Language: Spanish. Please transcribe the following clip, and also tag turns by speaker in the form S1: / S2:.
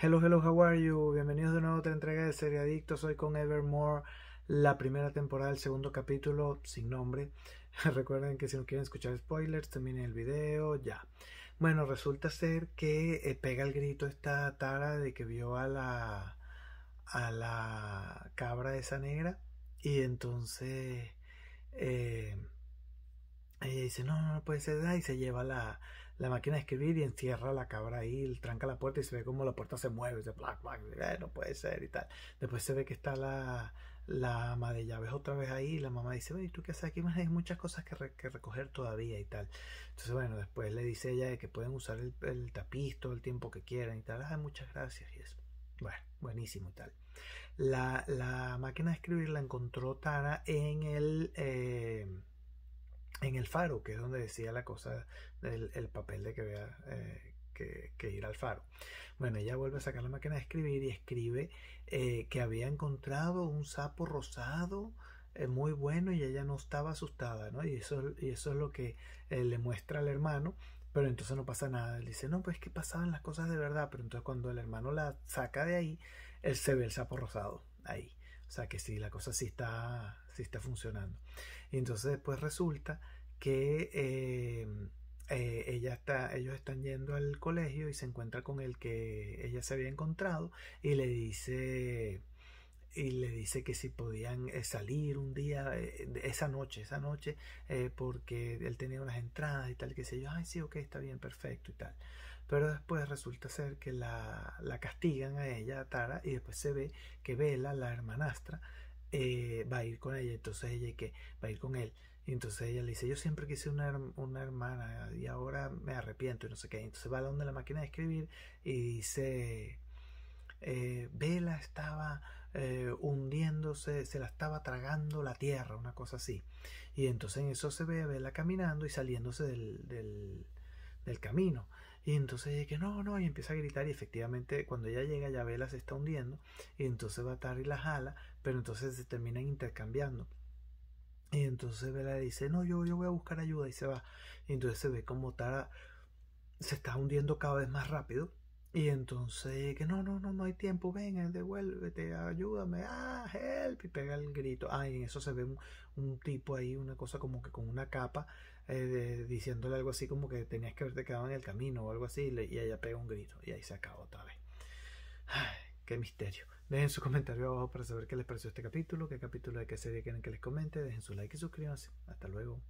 S1: Hello, hello, how are you? Bienvenidos de nuevo a otra entrega de Serie Adictos. Hoy con Evermore, la primera temporada, el segundo capítulo, sin nombre. Recuerden que si no quieren escuchar spoilers, terminen el video, ya. Bueno, resulta ser que eh, pega el grito esta Tara de que vio a la a la cabra esa negra y entonces eh, ella dice no, no, puede ser y se lleva la, la máquina de escribir y encierra la cabra ahí, tranca la puerta y se ve como la puerta se mueve, se black, black, no puede ser y tal. Después se ve que está la, la ama de llaves otra vez ahí y la mamá dice, ¿y tú qué haces aquí? Hay muchas cosas que, que, recoger todavía y tal. Entonces, bueno, después le dice ella que pueden usar el, tapiz todo el tiempo que quieran y tal. Muchas gracias y eso. Bueno, buenísimo y tal. La, la máquina de escribir la encontró Tara en el... Eh, en el faro, que es donde decía la cosa del el papel de que vea eh, que, ir al faro. Bueno, ella vuelve a sacar la máquina de escribir y escribe eh, que había encontrado un sapo rosado eh, muy bueno y ella no estaba asustada, ¿no? Y eso, y eso es lo que le muestra al hermano, pero entonces no pasa nada. Él dice, no, pues que pasaban las cosas de verdad, pero entonces cuando el hermano la saca de ahí, él se ve el sapo rosado ahí. O sea que sí, la cosa sí está, sí está funcionando. Y entonces después resulta que eh, eh, ella está, ellos están yendo al colegio y se encuentra con el que ella se había encontrado y le dice y le dice que si podían eh, salir un día esa noche esa noche porque él tenía unas entradas y tal que sé yo ay sí ok está bien perfecto y tal pero después resulta ser que la, la castigan a ella a Tara y después se ve que Vela la hermanastra va a ir con ella entonces ella que va a ir con él y entonces ella le dice, yo siempre quise una, una, hermana y ahora me arrepiento y no sé qué. Entonces va a donde la máquina de escribir y dice, eh, Vela estaba eh, hundiéndose, se la estaba tragando la tierra, una cosa así. Y entonces en eso se ve a Vela caminando y saliéndose del, del camino. Y entonces ella que no, no, y empieza a gritar y efectivamente cuando ella llega ya Vela se está hundiendo y entonces va a estar y la jala, pero entonces se terminan intercambiando. Y entonces Vela dice, no, yo, yo voy a buscar ayuda y se va. Y entonces se ve como Tara se está hundiendo cada vez más rápido. Y entonces, que no, no, no, no hay tiempo, ven, devuélvete, ayúdame, ah, help, y pega el grito. Ah, y en eso se ve un, tipo ahí, una cosa como que con una capa, eh, diciéndole algo así como que tenías que haberte quedado en el camino o algo así, y, ella pega un grito, y ahí se acaba otra vez. Ay, qué misterio. Dejen su comentario abajo para saber qué les pareció este capítulo, qué capítulo de qué serie quieren que les comente. Dejen su like y suscríbanse. Hasta luego.